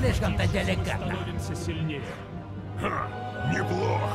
слишком-то деликатно. становимся сильнее. Ха, неплохо.